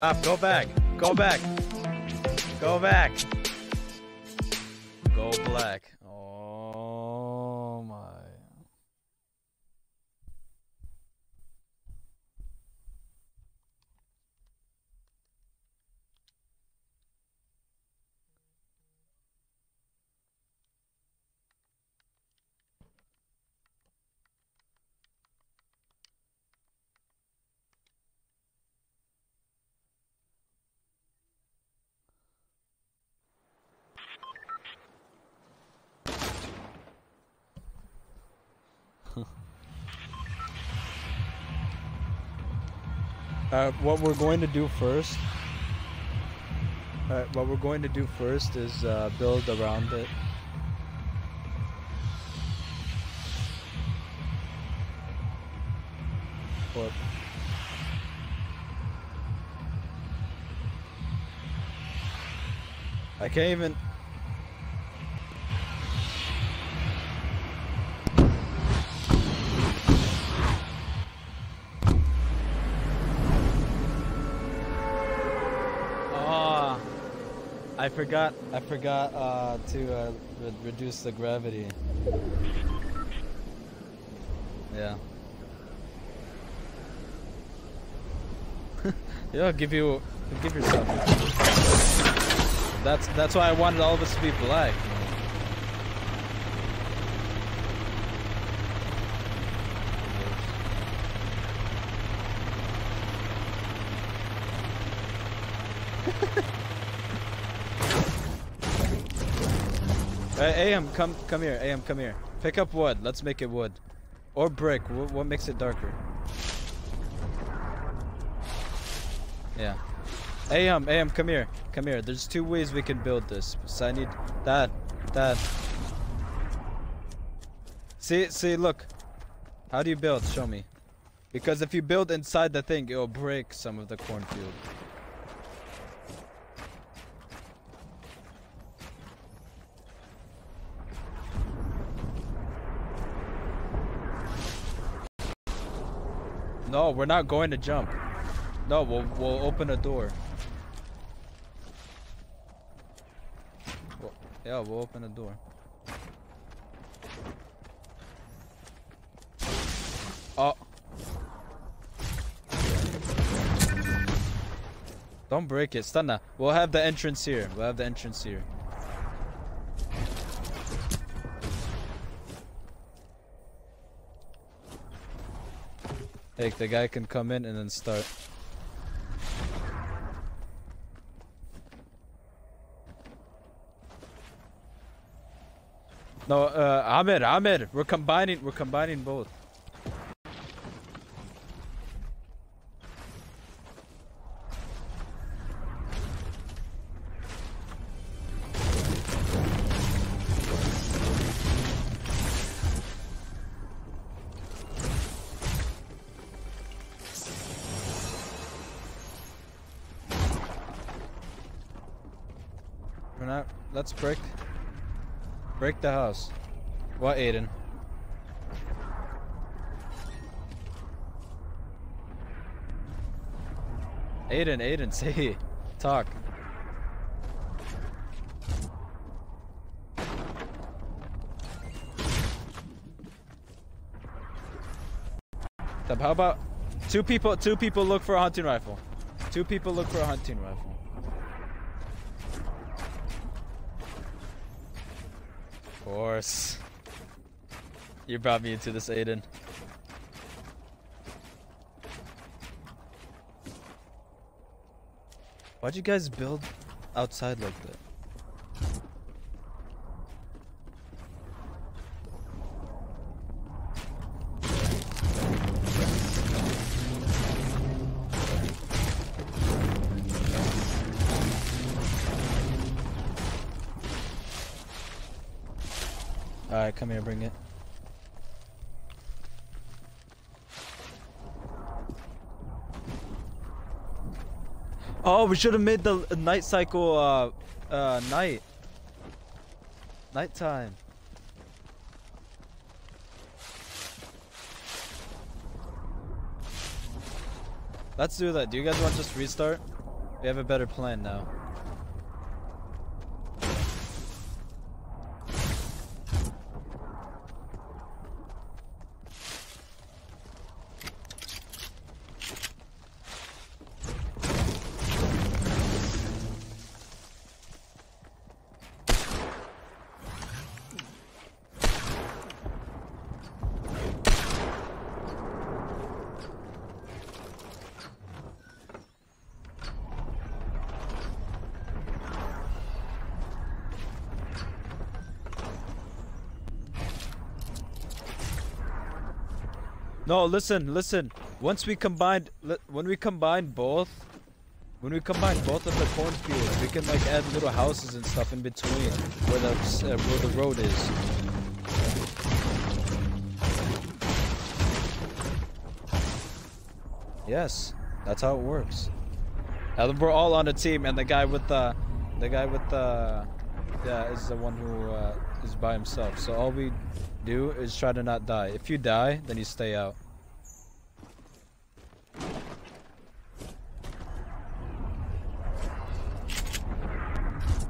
Stop, go back. Go back. Go back. Go black. Oh my. Uh, what we're going to do first. Uh, what we're going to do first is uh, build around it. What? I can't even. Oh, I forgot. I forgot uh, to uh, re- reduce the gravity. Yeah. yeah, give you, give yourself. That's that's why I wanted all of us to be black. Hey, AM, come come here. AM, come here. Pick up wood. Let's make it wood, or brick. What, what makes it darker? Yeah. AM, AM, come here. Come here. There's two ways we can build this. So I need that, that. See, see, look. How do you build? Show me. Because if you build inside the thing, it'll break some of the cornfield. No, we're not going to jump. No, we'll we'll open a door. Well, yeah, we'll open a door. Oh. Don't break it, Stunna. We'll have the entrance here. We'll have the entrance here. Hey, the guy can come in and then start. No, uh, Ahmed, Ahmed, we're combining, we're combining both. We're not. Let's break. Break the house. What, Aiden? Aiden, Aiden, say, talk. How about two people? Two people look for a hunting rifle. Two people look for a hunting rifle. Course. You brought me into this, Aiden. Why'd you guys build outside like that? Oh, we should have made the night cycle, uh, uh, night. Nighttime. Let's do that. Do you guys want to just restart? We have a better plan now. No, listen, listen. Once we combined, when we combine both, when we combine both of the cornfields, we can like add little houses and stuff in between where the uh, where the road is. Yes, that's how it works. Now we're all on a team, and the guy with the, the guy with the, yeah, is the one who uh, is by himself. So all we do is try to not die. If you die, then you stay out.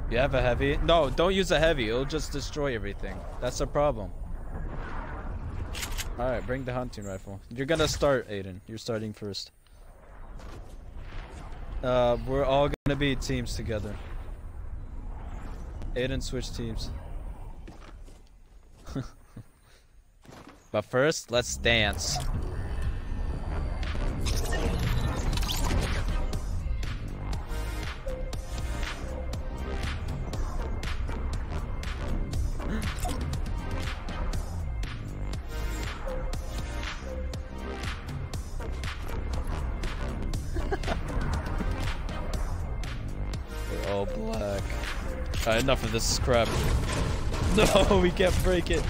You have a heavy? No, don't use a heavy. It'll just destroy everything. That's a problem. Alright, bring the hunting rifle. You're gonna start, Aiden. You're starting first. Uh, we're all gonna be teams together. Aiden, switch teams. But first, let's dance. all black. Enough of this crap. No, we can't break it.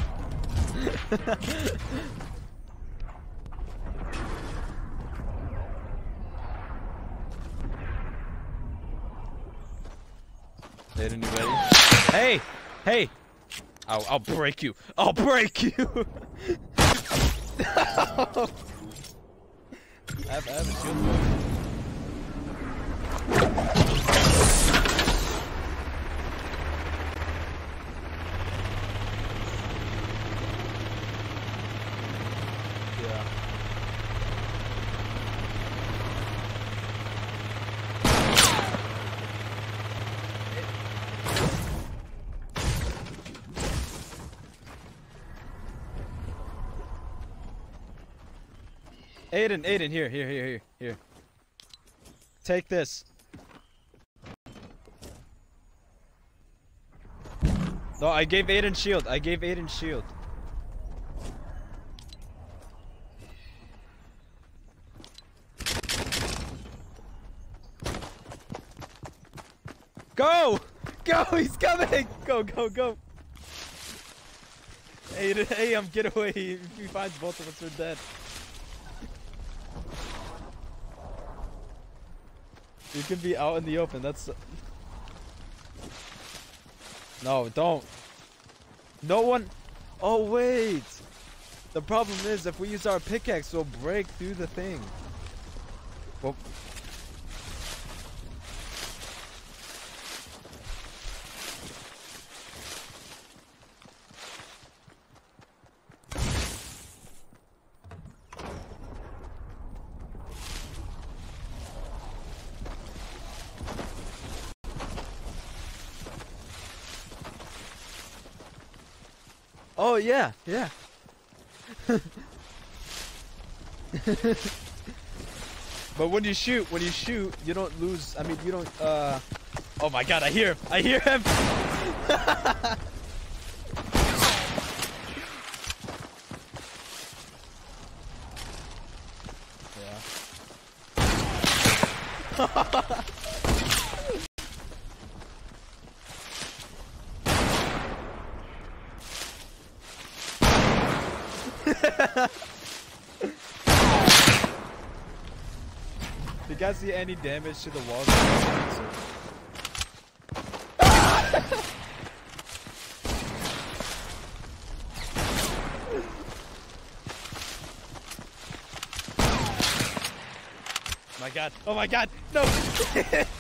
You ready? Hey! Hey! I'll, I'll break you! I'll break you! I, have, I have a shield. Aiden, Aiden, here, here, here, here, here. Take this. No, I gave Aiden shield. I gave Aiden shield. Go! Go! He's coming! Go, go, go! Aiden, hey, I'm get away. If he finds both of us, we're dead. You can be out in the open. That's. No, don't. No one. Oh wait. The problem is if we use our pickaxe, we'll break through the thing. Well. Yeah, yeah. but when you shoot, when you shoot, you don't lose. I mean, you don't. uh... Oh my god, I hear him! I hear him! yeah. you guys see any damage to the walls? Oh my god. Oh my god. No.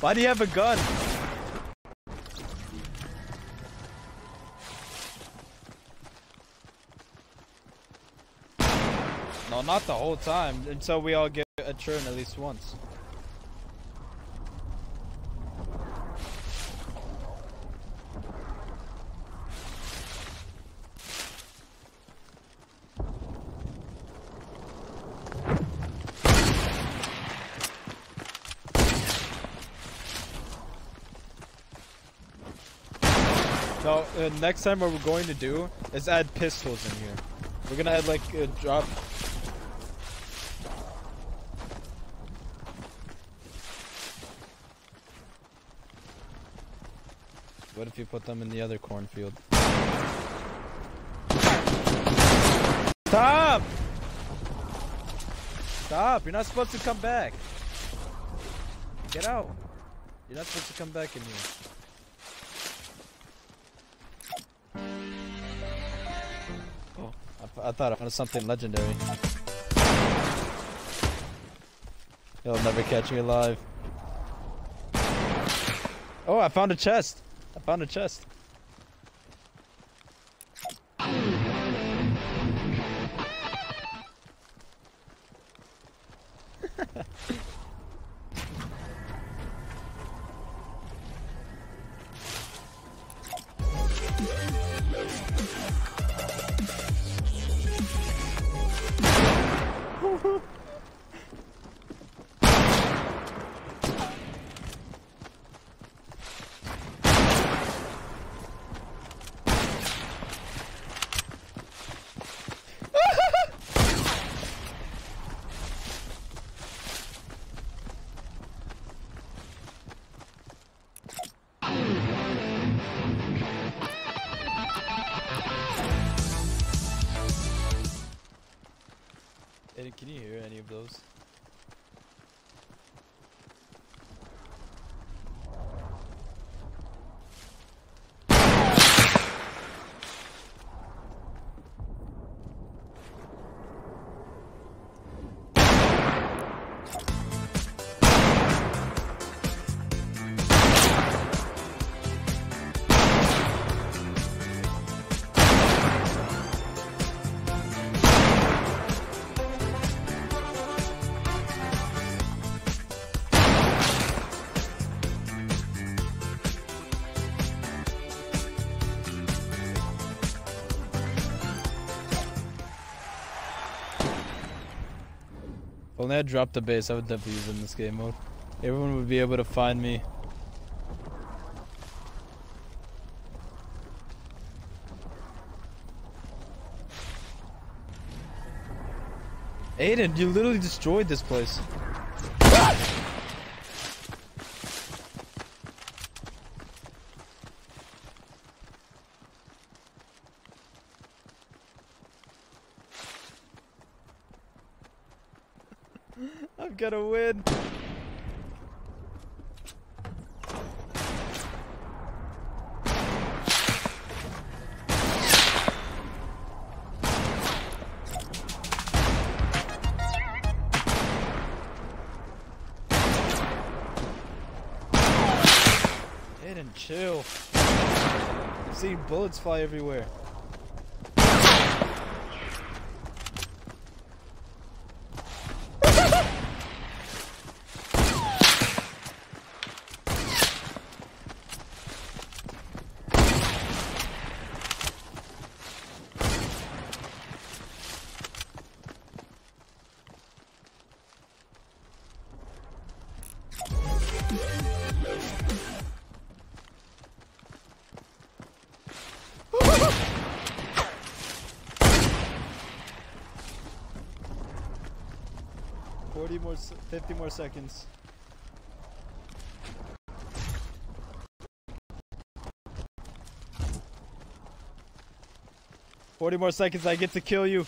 Why do you have a gun? No, not the whole time. Until we all get a turn at least once. No, uh, next time what we're going to do is add pistols in here. We're gonna add like a drop. If you put them in the other cornfield? Stop! Stop! You're not supposed to come back. Get out. You're not supposed to come back in here. Oh, I, I thought I found something legendary. He'll never catch me alive. Oh, I found a chest. I found a chest. Aiden, only I dropped the base, I would definitely use it in this game mode. Everyone would be able to find me. Aiden, you literally destroyed this place. I'm gonna win. Aiden, chill. I'm seeing bullets fly everywhere. More, 50 more seconds. Forty more seconds, I get to kill you.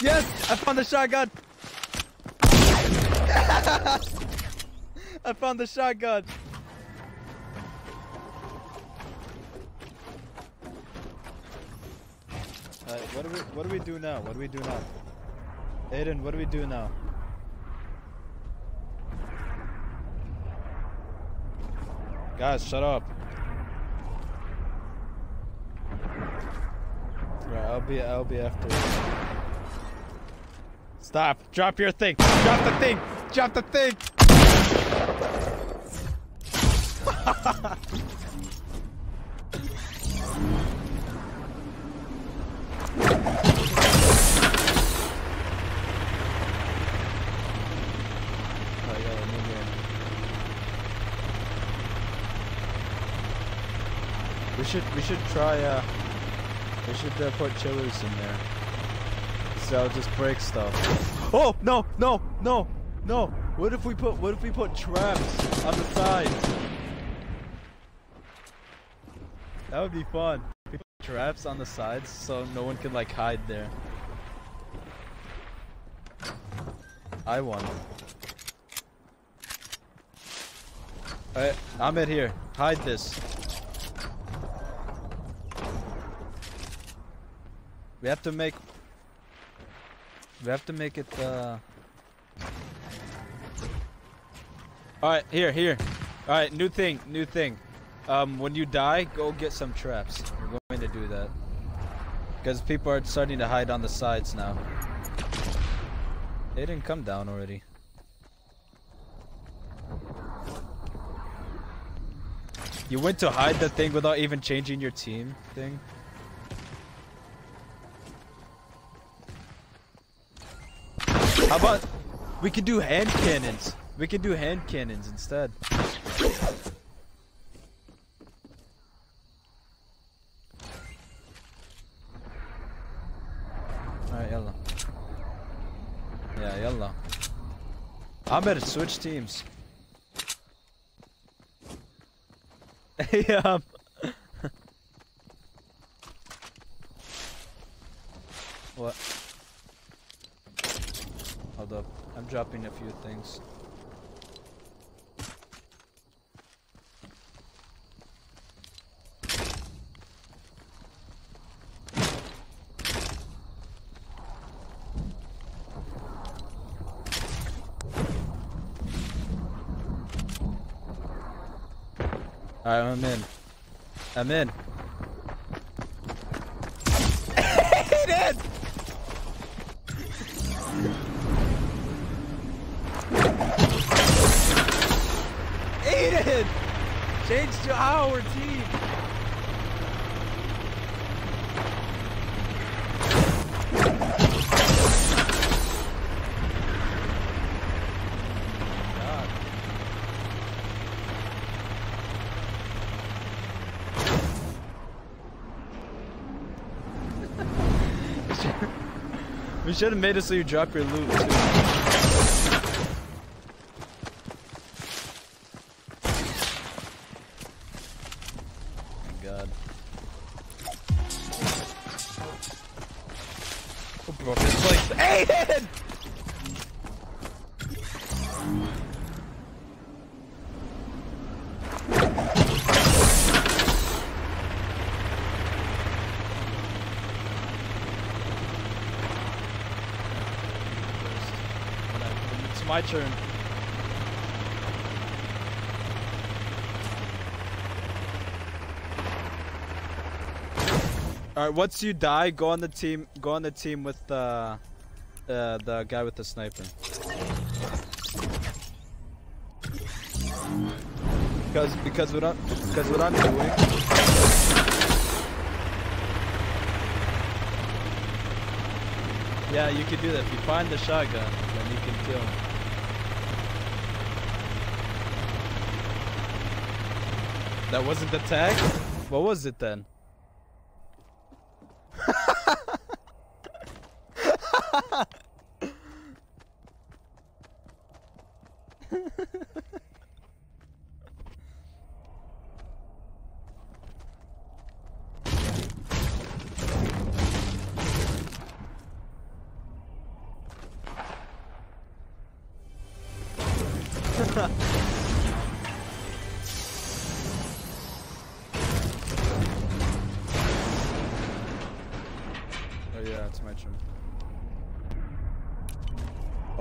yes! I found the shotgun! I found the shotgun! What do we what do we do now? What do we do now? Aiden, what do we do now? Guys, shut up. Right, I'll be I'll be after. You. Stop! Drop your thing! Drop the thing! Drop the thing! Oh, yeah, new game. We should we should try uh we should uh, put chillers in there. So I'll just break stuff. Oh no no no no! What if we put what if we put traps on the sides? That would be fun. Traps on the sides so no one can like hide there. I won. Alright, Ahmed here. Hide this. We have to make. We have to make it. Uh... All right, here, here. All right, new thing, new thing. Um, when you die, go get some traps. We're going to do that because people are starting to hide on the sides now. They didn't come down already. You went to hide the thing without even changing your team thing? How about we could do hand cannons? We could do hand cannons instead. Alright, yalla. Yeah, yalla. Ahmed, switch teams. yeah. what? Hold up. I'm dropping a few things. I'm in. I'm in. Aiden! Aiden! Change to our team! God. We should have made it so you drop your loot too. My turn. All right, once you die, go on the team. Go on the team with the uh, the guy with the sniper. Because because what I'm because what I'm doing. Yeah, you can do that. If you find the shotgun, then you can kill him. That wasn't the tag? What was it then?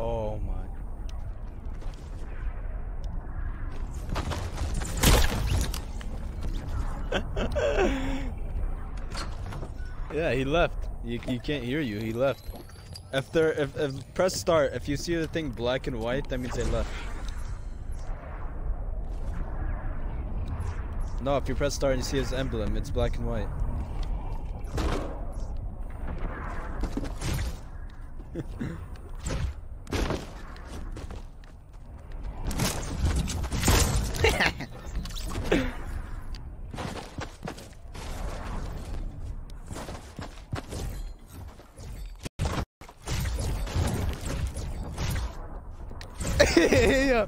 Oh my. yeah, he left. You, you can't hear you. He left. If there, if, if press start, if you see the thing black and white, that means they left. No, if you press start and you see his emblem, it's black and white. yeah.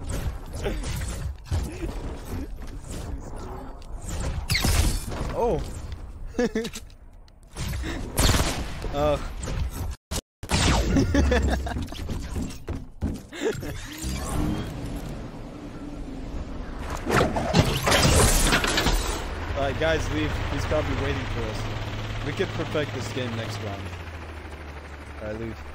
Oh. uh. Alright, guys, leave. He's probably waiting for us. We could perfect this game next round. Alright, leave.